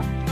America.